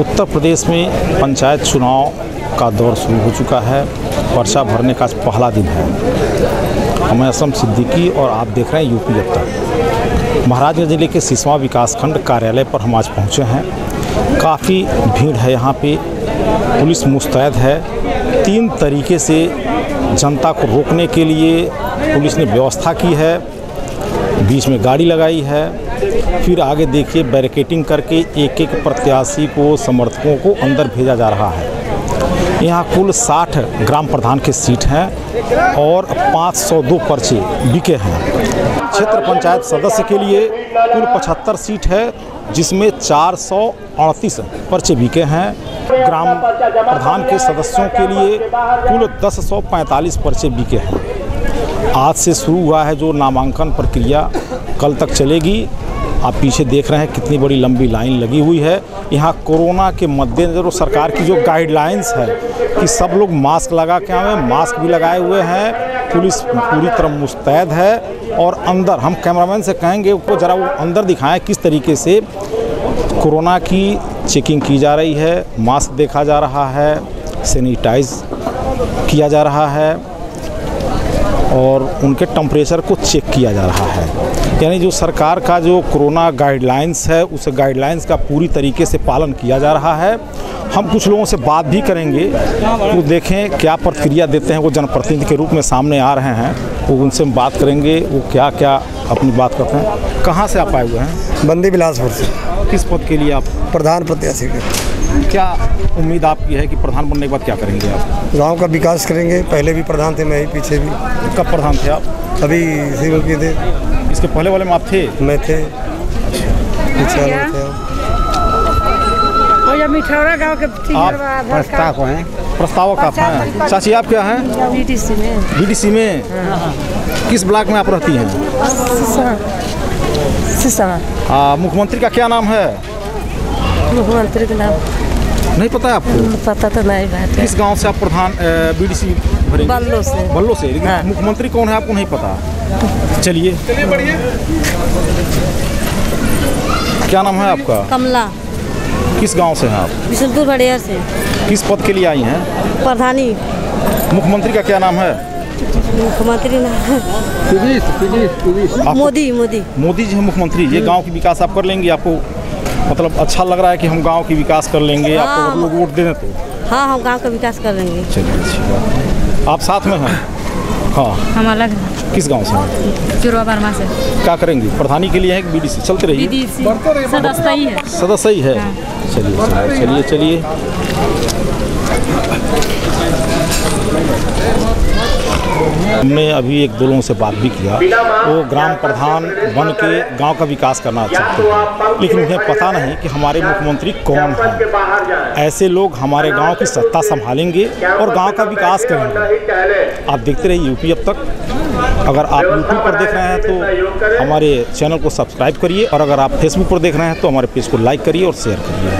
उत्तर प्रदेश में पंचायत चुनाव का दौर शुरू हो चुका है। पर्चा भरने का पहला दिन है। हमें असम सिद्दीकी और आप देख रहे हैं यूपी अब तक। महाराजगंज ज़िले के सिसवा विकासखंड कार्यालय पर हम आज पहुँचे हैं। काफ़ी भीड़ है यहाँ पे। पुलिस मुस्तैद है। तीन तरीके से जनता को रोकने के लिए पुलिस ने व्यवस्था की है। बीच में गाड़ी लगाई है। फिर आगे देखिए बैरिकेटिंग करके एक एक प्रत्याशी को, समर्थकों को अंदर भेजा जा रहा है। यहाँ कुल 60 ग्राम प्रधान के सीट हैं और 502 पर्चे बिके हैं। क्षेत्र पंचायत सदस्य के लिए कुल 75 सीट है, जिसमें चार सौ अड़तीस पर्चे बिके हैं। ग्राम प्रधान के सदस्यों के लिए कुल 1045 पर्चे बिके हैं। आज से शुरू हुआ है जो नामांकन प्रक्रिया कल तक चलेगी। आप पीछे देख रहे हैं कितनी बड़ी लंबी लाइन लगी हुई है। यहाँ कोरोना के मद्देनज़र वो सरकार की जो गाइडलाइंस है कि सब लोग मास्क लगा के आए मास्क भी लगाए हुए हैं। पुलिस पूरी तरह मुस्तैद है और अंदर, हम कैमरामैन से कहेंगे वो ज़रा वो अंदर दिखाएँ किस तरीके से कोरोना की चेकिंग की जा रही है मास्क देखा जा रहा है सैनिटाइज किया जा रहा है। और उनके टम्परेचर को चेक किया जा रहा है। यानी जो सरकार का जो कोरोना गाइडलाइंस है उस गाइडलाइंस का पूरी तरीके से पालन किया जा रहा है। हम कुछ लोगों से बात भी करेंगे वो देखें क्या प्रतिक्रिया देते हैं वो जनप्रतिनिधि के रूप में सामने आ रहे हैं। वो उनसे हम बात करेंगे वो क्या क्या अपनी बात करते हैं। कहाँ से आप आए हुए हैं? बंदी बिलासपुर से। किस पद के लिए आप? प्रधान प्रत्याशी के। क्या उम्मीद आपकी है कि प्रधान बनने के बाद क्या करेंगे आप? गाँव का विकास करेंगे। पहले भी प्रधान थे मैं ही पीछे भी। कब प्रधान थे आप? अभी सिविल के थे। इसके पहले वाले में आप थे? मैं थे। मिठौरा गाँव के आप प्रस्ताव हैं। प्रस्तावक आप हैं। चाची आप क्या हैं? बीटीसी में। बीडीसी में? किस ब्लॉक में आप रहती हैं? मुख्यमंत्री का क्या नाम है? मुख्यमंत्री का नाम नहीं पता है आपको? पता तो नहीं बात है। किस गाँव से आप प्रधान बीडीसी भरेंगे? बल्लो से। बल्लो से लेकिन हाँ। मुख्यमंत्री कौन है आपको नहीं पता? चलिए। क्या नाम है आपका? कमला। किस गाँव से हैं आप? बिशनपुर बड़िया से। किस पद के लिए आई हैं? प्रधानी। मुख्यमंत्री का क्या नाम है? मुख्यमंत्री ना। आपको- मोदी मोदी। मोदी जी हैं मुख्यमंत्री। ये गाँव की विकास आप कर लेंगे आपको मतलब अच्छा लग रहा है कि हम गाँव की विकास कर लेंगे हाँ। आपको लोग वोट दे दें तो। हाँ हम गाँव का विकास कर लेंगे। चलिए अच्छी बात आप साथ में हैं? हाँ। हम अलग किस गाँव से चुरवा वर्मा से। क्या करेंगे? प्रधानी के लिए है कि सी चलते रहिए। सदस्य ही है। सदस्य ही। है। चलिए चलिए चलिए। हमने अभी एक दो लोगों से बात भी किया। वो ग्राम प्रधान बन के गाँव का विकास करना चाहते हैं। लेकिन उन्हें पता नहीं कि हमारे मुख्यमंत्री कौन हैं। ऐसे लोग हमारे गाँव की सत्ता संभालेंगे और गाँव का विकास करेंगे। आप देखते रहिए यूपी अब तक। अगर आप यूट्यूब पर देख रहे हैं तो हमारे चैनल को सब्सक्राइब करिए और अगर आप फेसबुक पर देख रहे हैं तो हमारे पेज को लाइक करिए और शेयर करिए।